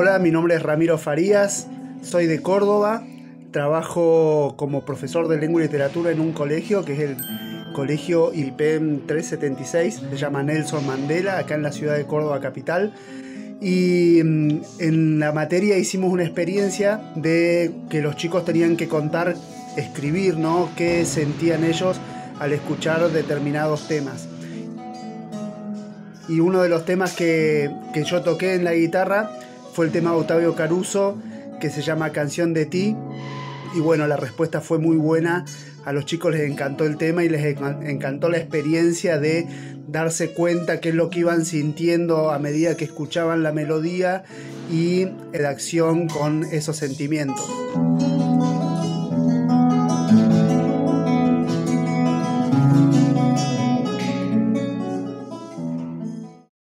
Hola, mi nombre es Ramiro Farías, soy de Córdoba, trabajo como profesor de lengua y literatura en un colegio que es el Colegio ILPEM 376, se llama Nelson Mandela, acá en la ciudad de Córdoba capital. Y mm, en la materia hicimos una experiencia de que los chicos tenían que contar, escribir, ¿no? Qué sentían ellos al escuchar determinados temas. Y uno de los temas que, que yo toqué en la guitarra fue el tema de Octavio Caruso, que se llama Canción de ti. Y bueno, la respuesta fue muy buena. A los chicos les encantó el tema y les encantó la experiencia de darse cuenta qué es lo que iban sintiendo a medida que escuchaban la melodía y la acción con esos sentimientos.